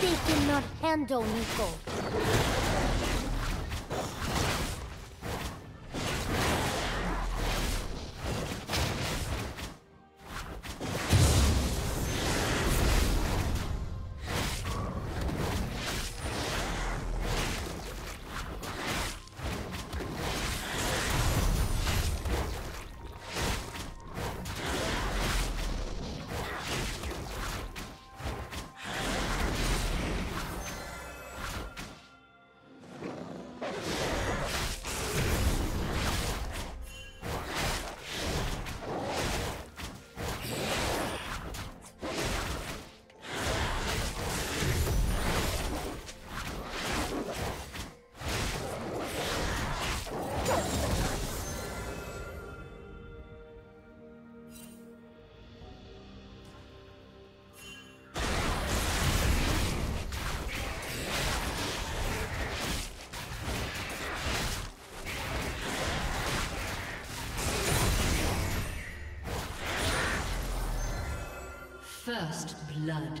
They cannot handle Neeko. First blood.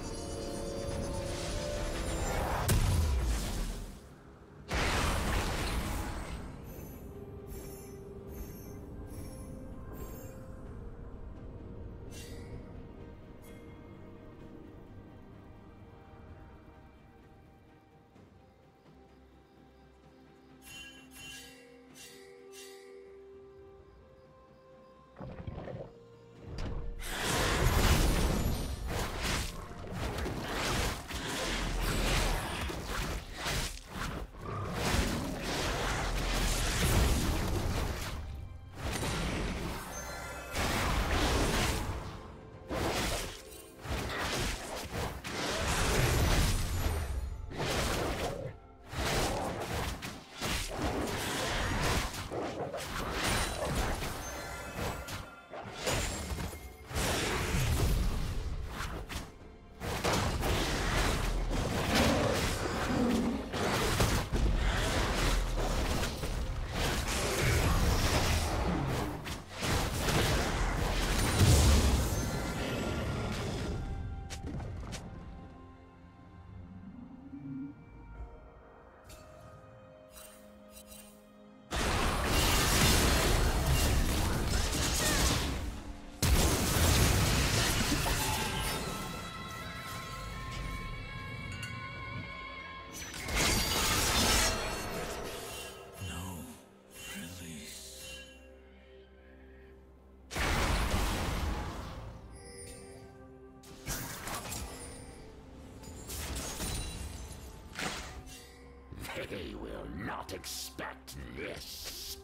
Not expect this.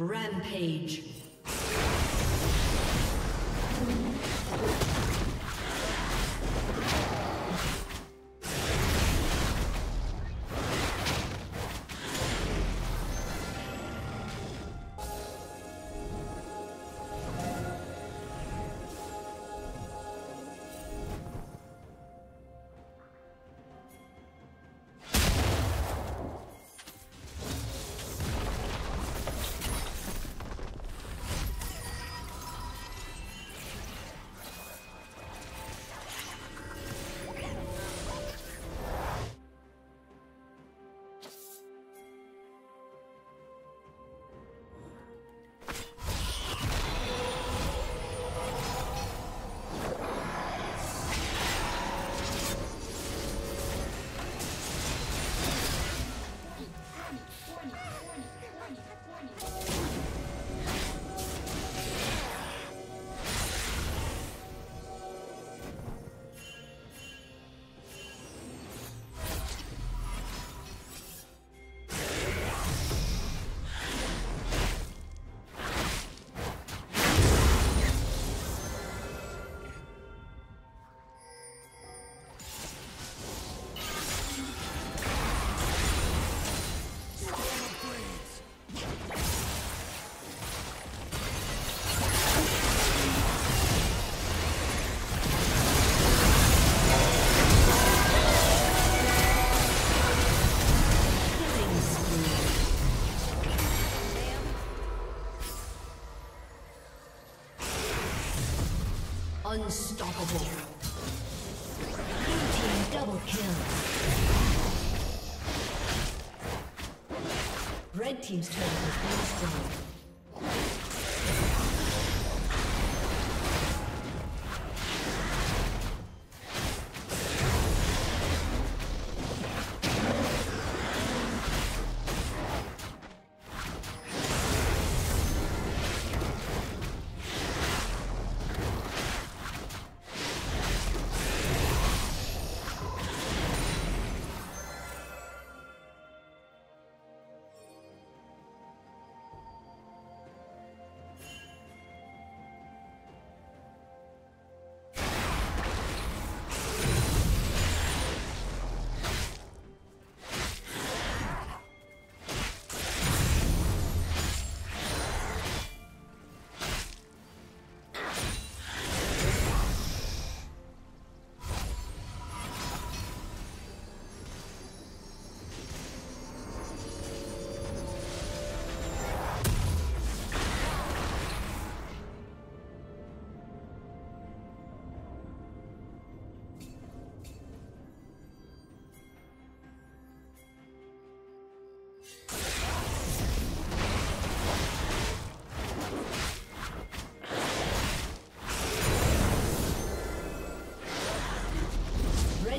Rampage. Team's turret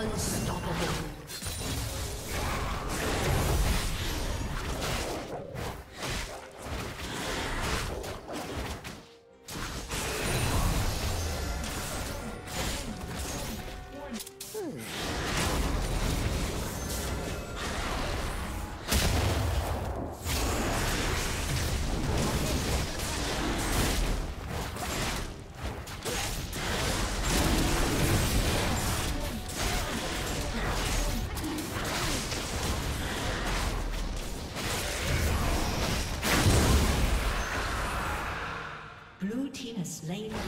Unstoppable. Slain.